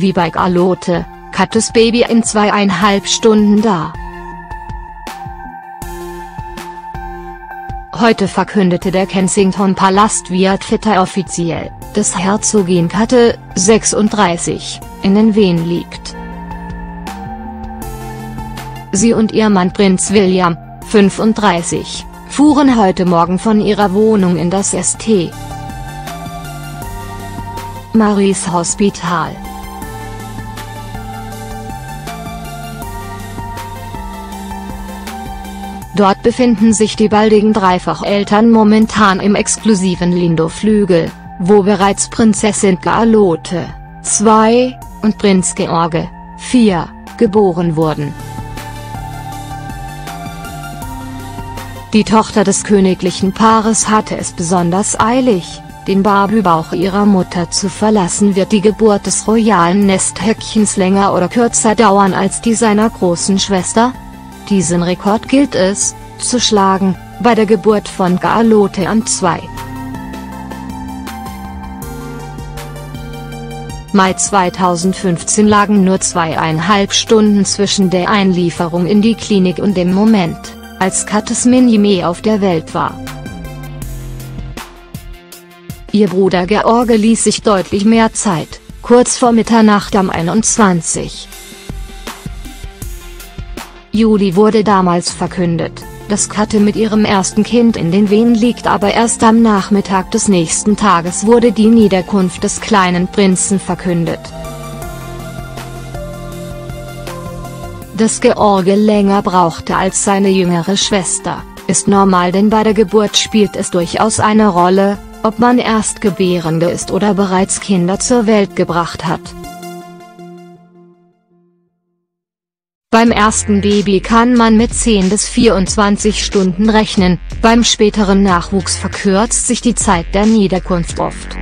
Wie bei Galote, Kattes Baby in zweieinhalb Stunden da. Heute verkündete der Kensington Palast via Twitter offiziell, dass Herzogin Katte, 36, in den Wehen liegt. Sie und ihr Mann Prinz William, 35, fuhren heute Morgen von ihrer Wohnung in das St. Maries Hospital. Dort befinden sich die baldigen Dreifacheltern momentan im exklusiven Lindo-Flügel, wo bereits Prinzessin Carlotte, 2, und Prinz George, 4, geboren wurden. Die Tochter des königlichen Paares hatte es besonders eilig, den Babybauch ihrer Mutter zu verlassen wird die Geburt des royalen Nesthäkchens länger oder kürzer dauern als die seiner großen Schwester? Diesen Rekord gilt es, zu schlagen, bei der Geburt von Galote an 2. Mai 2015 lagen nur zweieinhalb Stunden zwischen der Einlieferung in die Klinik und dem Moment, als Kattes Minime auf der Welt war. Ihr Bruder George ließ sich deutlich mehr Zeit, kurz vor Mitternacht am 21. Juli wurde damals verkündet, dass Katte mit ihrem ersten Kind in den Wehen liegt aber erst am Nachmittag des nächsten Tages wurde die Niederkunft des kleinen Prinzen verkündet. Dass George länger brauchte als seine jüngere Schwester, ist normal denn bei der Geburt spielt es durchaus eine Rolle, ob man Erstgebärende ist oder bereits Kinder zur Welt gebracht hat. Beim ersten Baby kann man mit 10 bis 24 Stunden rechnen, beim späteren Nachwuchs verkürzt sich die Zeit der Niederkunft oft.